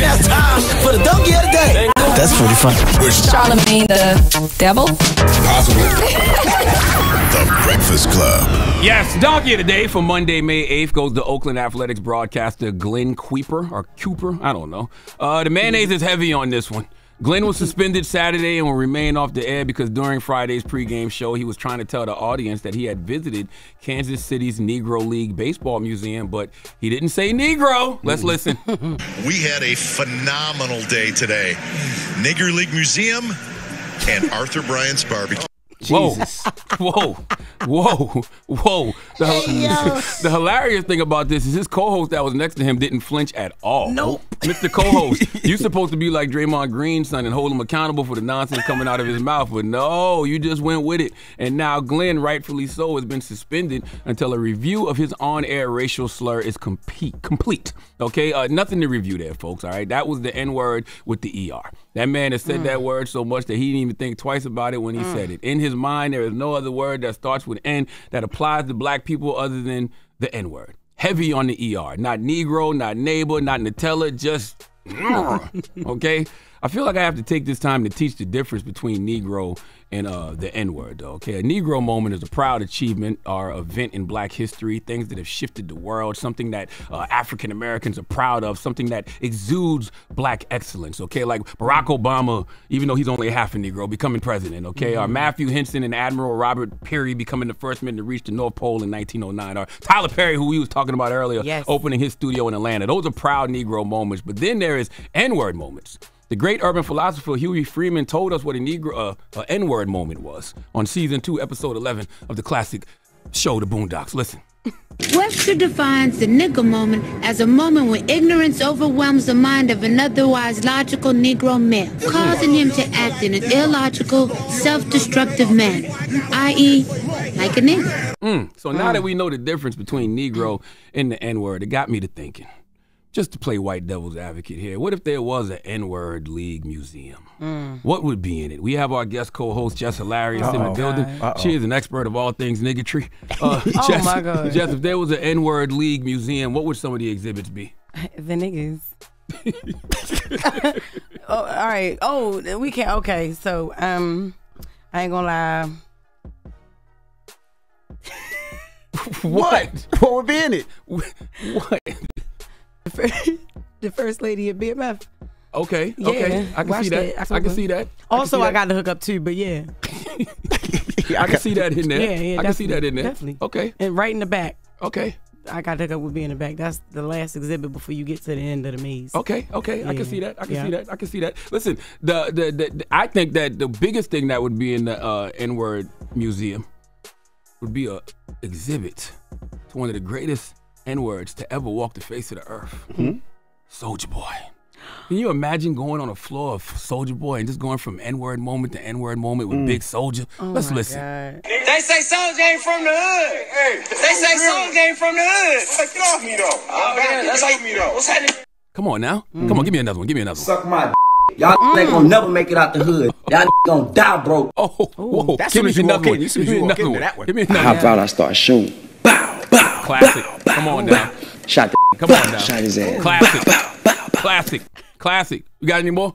Now time for the donkey of the day. That's pretty funny. Charlamagne the devil? Possibly. the Breakfast Club. Yes, donkey of the day for Monday, May 8th goes to Oakland Athletics broadcaster Glenn Kuiper or Cooper. I don't know. Uh, the mayonnaise is heavy on this one. Glenn was suspended Saturday and will remain off the air because during Friday's pregame show, he was trying to tell the audience that he had visited Kansas City's Negro League Baseball Museum, but he didn't say Negro. Let's listen. We had a phenomenal day today. Negro League Museum and Arthur Bryant's barbecue. Jesus. Whoa. Whoa. Whoa. The, the hilarious thing about this is his co-host that was next to him didn't flinch at all. Nope. Mr. Co-host, you're supposed to be like Draymond Green's son and hold him accountable for the nonsense coming out of his mouth, but no, you just went with it. And now Glenn, rightfully so, has been suspended until a review of his on-air racial slur is complete. Complete. Okay, uh, nothing to review there, folks. All right, that was the N-word with the ER. That man has said that word so much that he didn't even think twice about it when he said it. In his mind, there is no other word that starts with N that applies to black people other than the N word. Heavy on the ER. Not Negro, not neighbor, not Nutella, just okay? I feel like I have to take this time to teach the difference between Negro and uh, the N word, though. Okay, a Negro moment is a proud achievement or event in Black history, things that have shifted the world, something that uh, African Americans are proud of, something that exudes Black excellence. Okay, like Barack Obama, even though he's only half a Negro, becoming president. Okay, or Matthew Henson and Admiral Robert Peary becoming the first men to reach the North Pole in 1909, or Tyler Perry, who we was talking about earlier, Yes. opening his studio in Atlanta. Those are proud Negro moments. But then there is N-word moments. The great urban philosopher Huey Freeman told us what a Negro, uh, a N-word moment was on season two, episode 11 of the classic show, The Boondocks. Listen. Webster defines the nigger moment as a moment when ignorance overwhelms the mind of an otherwise logical Negro male, causing him to act in an illogical, self-destructive manner, i.e., like a nigger. So now that we know the difference between Negro and the N-word, it got me to thinking. Just to play white devil's advocate here, what if there was an N-word league museum? What would be in it? We have our guest co-host Jess Hilarious in the building. She is an expert of all things niggotry. Uh, Jess, my God. Jess, if there was an N-word league museum, what would some of the exhibits be? The niggas. oh, all right. Oh, we can't. Okay, so um, I ain't gonna lie. What? What would be in it? what? The first, the first lady at BMF. Okay, Yeah, okay. I can watch see that. that. I can see that. Also, I, I, got the hook up too, but yeah, I can see that in there. yeah, yeah. I can see that in there. Definitely. Okay, And right in the back, okay. I got the hook up with being in the back. That's the last exhibit before you get to the end of the maze. Okay, okay, I can see that. I can Yeah. see that. I can see that. Listen, the, the the the- I think that the biggest thing that would be in the uh, N-word museum would be a exhibit to one of the greatest N-words to ever walk the face of the earth. Mm-hmm. Soulja Boy. Can you imagine going on a floor of Soulja Boy and just going from N-word moment to N-word moment with hmm. Big Soulja? Oh Let's listen. God. They say Soulja ain't from the hood. Hey, they say Soulja ain't from the hood. Get off me though. Oh, yeah, that's like me though. What's happening? Come on now. Hmm. Come on, give me another one. Give me another one. Suck my Y'all mm. ain't gonna never make it out the hood. Y'all gonna die broke. Oh, whoa. That's give soon me you another walk in. one. You soon Give me another one. that one. Give me another How about I start shooting? Bow, bow, Classic. bow, bow, Come on now. Shot the Come on now. Shot his ass. Classic. Classic. Classic. You got any more?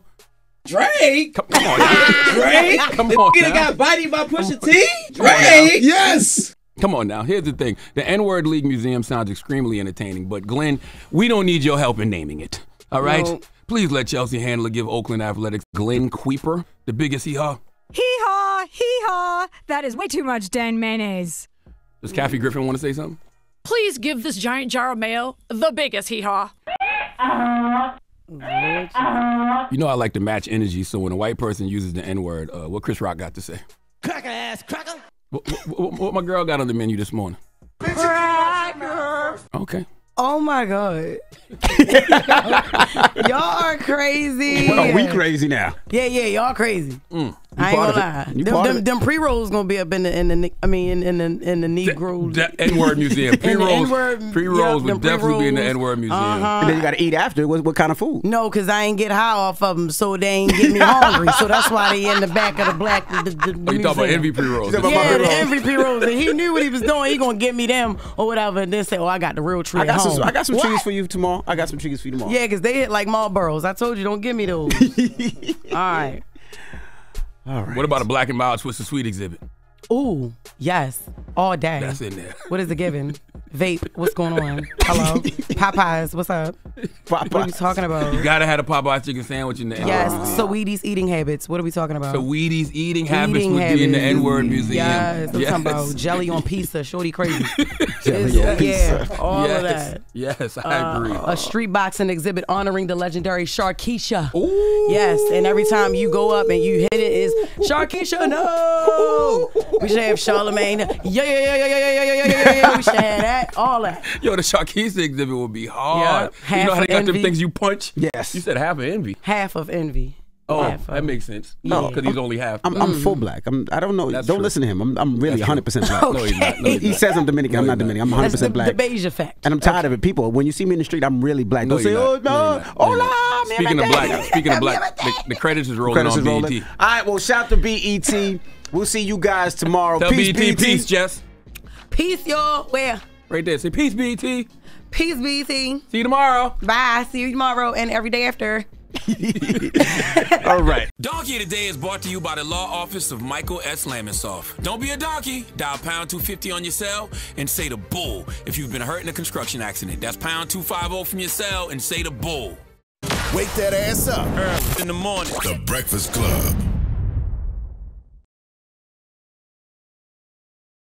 Drake. Come, come on now. Drake. Come the on nigga now. got bodied by Pusha T. on Drake. Yes. Come on now. Here's the thing. The N-word League Museum sounds extremely entertaining, but Glenn, we don't need your help in naming it. All right? No. Please let Chelsea Handler give Oakland Athletics Glenn Kuiper the biggest hee-haw. Hee haw, hee haw. That is way too much Dan mayonnaise. Does Kathy Griffin want to say something? Please give this giant jar of mayo the biggest hee haw. You know I like to match energy, so when a white person uses the N-word, uh, what Chris Rock got to say? Cracker ass cracker. What, what, what my girl got on the menu this morning? Cracker. Okay. Oh my god, y'all are crazy. Oh, we crazy now. Yeah, yeah, y'all crazy. I ain't gonna lie. You Them, them, them pre rolls gonna be up in the in the I mean in, in the in the Negro. N-word museum. In the Pre-rolls, N-word- pre-rolls would definitely be in the. N-word museum. Uh-huh. And then you got to eat after. What, what kind of food? No, cause I ain't get high off of them, so they ain't get me hungry. so that's why they in the back of the black. The, the, the Oh, you talking about museum. envy pre-rolls? You talking about Yeah, the pre-rolls. envy pre-rolls, and he knew what he was doing. He gonna get me them or whatever, and then say, "Oh, I got the real tree I got at some. I got some What? trees for you tomorrow. I got some trees for you tomorrow. Yeah, cause they hit like Marlboros. those. I told you, don't give me those. All right. All right. What about a black and mild twisted sweet exhibit? Ooh, yes, all day. That's in there. What is it giving? Vape, what's going on? Hello? Popeyes, what's up? What are we talking about? You gotta have a Popeye chicken sandwich in there. Yes, Saweetie's eating habits. What are we talking about? So Wheaties eating habits Eating would be in the. N word museum. Yes, I'm talking about jelly on pizza, shorty crazy. Jelly It's- on pizza. Yeah, all yes. of that. Yes, I Uh, agree. a street boxing exhibit honoring the legendary Sharkeisha. Ooh. Yes, and every time you go up and you hit it is Sharkeisha, no! We should have Charlamagne. Yeah, yeah, yeah, yeah, yeah, yeah, yeah, yeah, yeah, yeah. We should have that. All that. Yo, the Sharkeisha exhibit would be hard. Yeah, you know how they got envy. them things you punch? Yes. You said half of envy. Half of envy. Oh, Half of- that makes sense. No, because he's only half. I'm, I'm full mm. black. I'm, I don't know. That's don't true. listen to him. I'm, I'm really 100 percent black. No, he's not. No, he's he says I'm Dominican. I'm not. Dominican. I'm 100 percent black. the beige effect. and I'm tired of it. People, when you see me in the street, I'm really black. Don't say, you're oh, not. No, no, you're not. No, you're hola. Speaking of black, speaking of black, the, the credits is rolling Credits on is rolling. BET. All right, well, shout to BET. We'll see you guys tomorrow. Tell peace, BET, BET. peace, Jess. Peace, y'all. Where? Right there. Say peace, BT. Peace, BT. See you tomorrow. Bye. See you tomorrow and every day after. All right. Donkey Today is brought to you by the law office of Michael S. Lamonsoff. Don't be a donkey. Dial pound 250 on your cell and say the bull if you've been hurt in a construction accident. That's pound 250 from your cell and say the bull. Wake that ass up. In the morning. The Breakfast Club.